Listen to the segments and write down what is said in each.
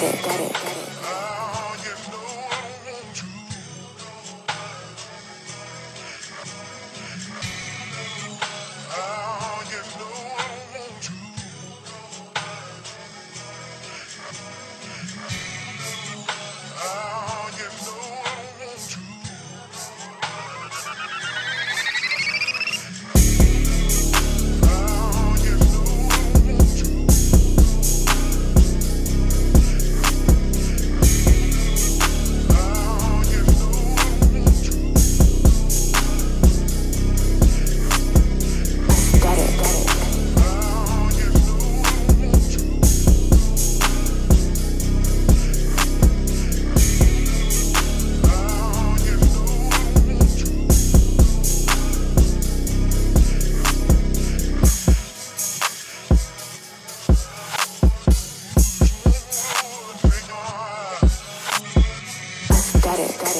got it, got it, got it. Got it, got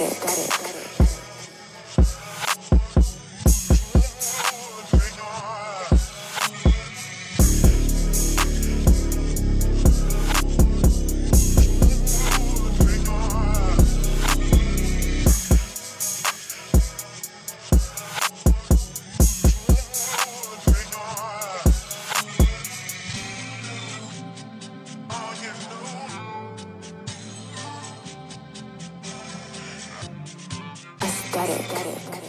Got it, Got it, got it.